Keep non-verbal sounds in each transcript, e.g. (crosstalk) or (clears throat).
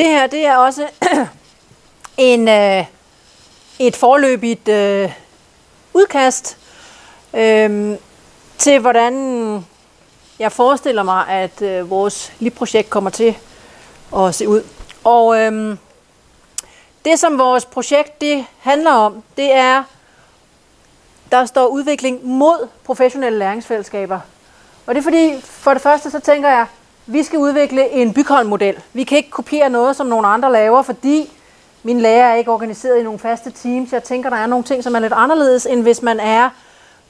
Det her, det er også (clears throat) en, øh, et forløbigt øh, udkast øh, til, hvordan jeg forestiller mig, at øh, vores LIB-projekt kommer til at se ud. Og øh, det, som vores projekt det handler om, det er, der står udvikling mod professionelle læringsfællesskaber. Og det er fordi, for det første, så tænker jeg, vi skal udvikle en Bykholm-model. Vi kan ikke kopiere noget, som nogle andre laver, fordi min lærer er ikke organiseret i nogle faste teams. Jeg tænker, der er nogle ting, som er lidt anderledes, end hvis man er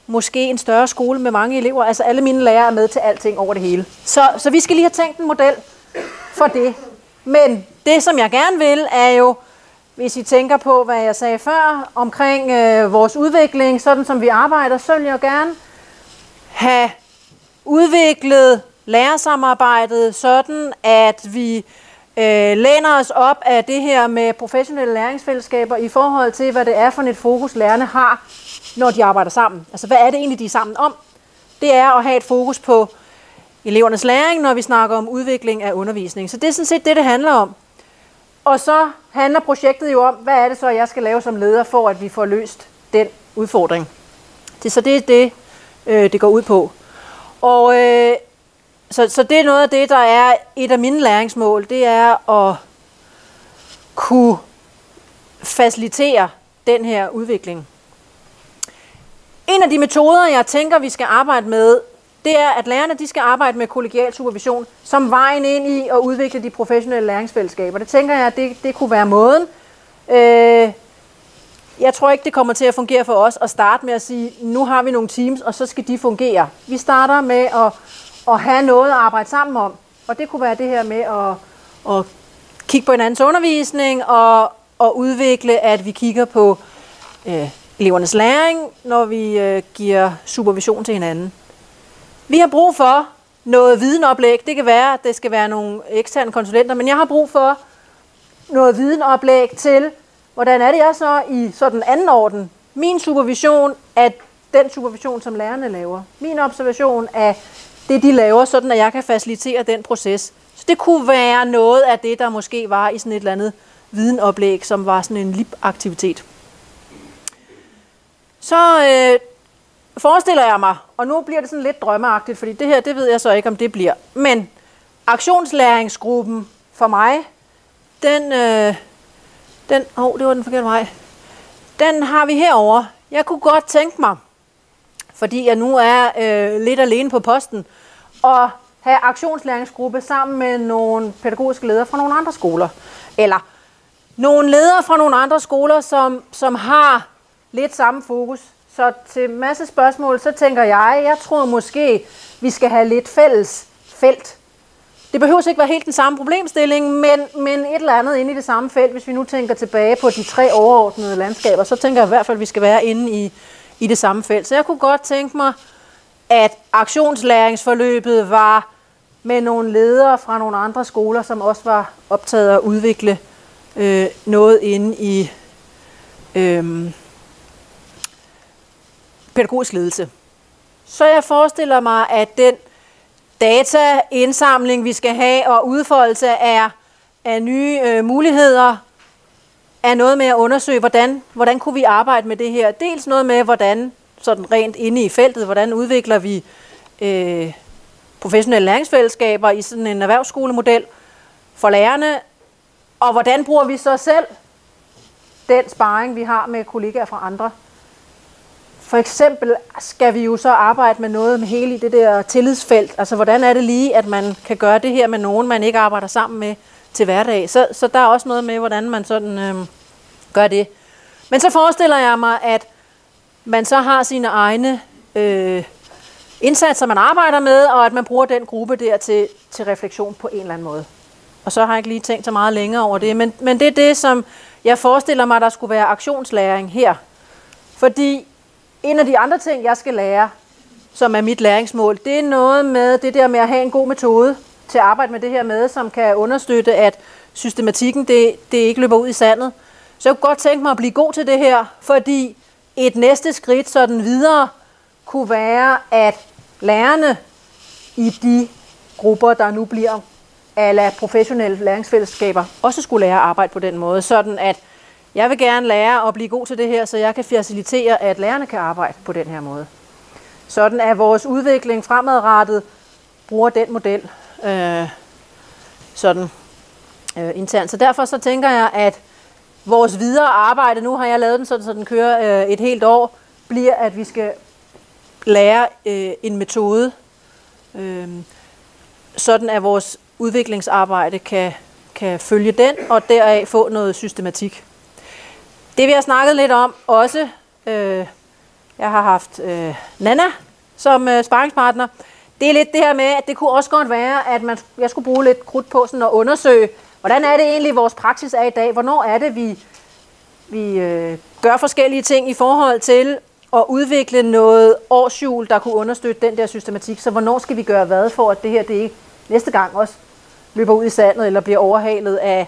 måske en større skole med mange elever. Altså alle mine lærere er med til alting over det hele. Så, så vi skal lige have tænkt en model for det. Men det, som jeg gerne vil, er jo, hvis I tænker på, hvad jeg sagde før omkring øh, vores udvikling, sådan som vi arbejder, så vil jeg gerne have udviklet lærersamarbejdet sådan, at vi øh, læner os op af det her med professionelle læringsfællesskaber i forhold til, hvad det er for et fokus, lærerne har, når de arbejder sammen. Altså, hvad er det egentlig, de er sammen om? Det er at have et fokus på elevernes læring, når vi snakker om udvikling af undervisning. Så det er sådan set det, det handler om. Og så handler projektet jo om, hvad er det så, jeg skal lave som leder, for at vi får løst den udfordring. Det så det, er det, øh, det går ud på. Og øh, så, så det er noget af det, der er et af mine læringsmål, det er at kunne facilitere den her udvikling. En af de metoder, jeg tænker, vi skal arbejde med, det er, at lærerne de skal arbejde med kollegial supervision som vejen ind i at udvikle de professionelle læringsfællesskaber. Det tænker jeg, at det, det kunne være måden. Øh, jeg tror ikke, det kommer til at fungere for os at starte med at sige, nu har vi nogle teams, og så skal de fungere. Vi starter med at, at have noget at arbejde sammen om. Og det kunne være det her med at, at kigge på hinandens undervisning og, og udvikle, at vi kigger på øh, elevernes læring, når vi øh, giver supervision til hinanden. Vi har brug for noget videnoplæg. Det kan være, at det skal være nogle eksterne konsulenter, men jeg har brug for noget videnoplæg til, hvordan er det jeg så i sådan anden orden. Min supervision er den supervision, som lærerne laver. Min observation er det, de laver, sådan at jeg kan facilitere den proces. Så det kunne være noget af det, der måske var i sådan et eller andet videnoplæg, som var sådan en lip-aktivitet. Så øh, forestiller jeg mig, og nu bliver det sådan lidt drømmeagtigt, fordi det her, det ved jeg så ikke, om det bliver. Men aktionslæringsgruppen for mig, den, øh, den, åh, oh, det var den forkerte vej. Den har vi herover. Jeg kunne godt tænke mig, fordi jeg nu er øh, lidt alene på posten, og have aktionslæringsgruppe sammen med nogle pædagogiske ledere fra nogle andre skoler. Eller nogle ledere fra nogle andre skoler, som, som har lidt samme fokus. Så til masse spørgsmål, så tænker jeg, jeg tror måske, vi skal have lidt fælles felt. Det behøver ikke være helt den samme problemstilling, men, men et eller andet inde i det samme felt. Hvis vi nu tænker tilbage på de tre overordnede landskaber, så tænker jeg i hvert fald, at vi skal være inde i, i det samme felt. Så jeg kunne godt tænke mig, at aktionslæringsforløbet var med nogle ledere fra nogle andre skoler, som også var optaget af at udvikle øh, noget inde i øh, pædagogisk ledelse. Så jeg forestiller mig, at den dataindsamling, vi skal have, og udfoldelse af, af nye øh, muligheder, er noget med at undersøge, hvordan, hvordan kunne vi arbejde med det her. Dels noget med, hvordan sådan rent inde i feltet, hvordan udvikler vi øh, professionelle læringsfællesskaber i sådan en erhvervsskolemodel for lærerne, og hvordan bruger vi så selv den sparring, vi har med kollegaer fra andre for eksempel skal vi jo så arbejde med noget med hele det der tillidsfelt. Altså, hvordan er det lige, at man kan gøre det her med nogen, man ikke arbejder sammen med til hverdag? Så, så der er også noget med, hvordan man sådan øh, gør det. Men så forestiller jeg mig, at man så har sine egne øh, indsatser, man arbejder med, og at man bruger den gruppe der til, til refleksion på en eller anden måde. Og så har jeg ikke lige tænkt så meget længere over det, men, men det er det, som jeg forestiller mig, der skulle være aktionslæring her. Fordi en af de andre ting, jeg skal lære, som er mit læringsmål, det er noget med det der med at have en god metode til at arbejde med det her med, som kan understøtte, at systematikken det, det ikke løber ud i sandet. Så jeg kunne godt tænke mig at blive god til det her, fordi et næste skridt sådan videre kunne være, at lærerne i de grupper, der nu bliver ala professionelle læringsfællesskaber også skulle lære at arbejde på den måde, sådan at jeg vil gerne lære at blive god til det her, så jeg kan facilitere, at lærerne kan arbejde på den her måde. Sådan at vores udvikling fremadrettet bruger den model øh, sådan øh, internt. Så derfor så tænker jeg, at vores videre arbejde, nu har jeg lavet den sådan, så den kører øh, et helt år, bliver, at vi skal lære øh, en metode, øh, sådan at vores udviklingsarbejde kan, kan følge den, og deraf få noget systematik. Det vi har snakket lidt om også, øh, jeg har haft øh, Nana som øh, sparringspartner, det er lidt det her med, at det kunne også godt være, at man, jeg skulle bruge lidt krudt på sådan at undersøge, hvordan er det egentlig, vores praksis er i dag? Hvornår er det, vi, vi øh, gør forskellige ting i forhold til at udvikle noget årsjul, der kunne understøtte den der systematik? Så hvornår skal vi gøre hvad for, at det her det ikke næste gang også løber ud i sandet eller bliver overhalet af,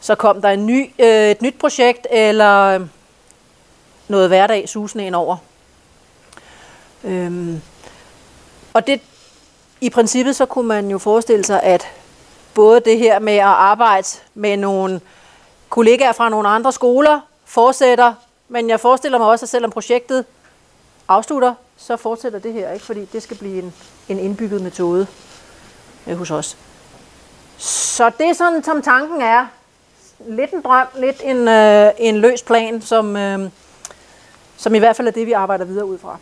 så kom der en ny, øh, et nyt projekt eller noget hverdag susende ind over. Øhm, og det, i princippet så kunne man jo forestille sig, at både det her med at arbejde med nogle kollegaer fra nogle andre skoler fortsætter, men jeg forestiller mig også, at selvom projektet afslutter, så fortsætter det her, ikke? fordi det skal blive en, en indbygget metode øh, hos os. Så det er sådan, som tanken er. Lidt en drøm, lidt en, øh, en løs plan, som, øh, som i hvert fald er det, vi arbejder videre ud fra.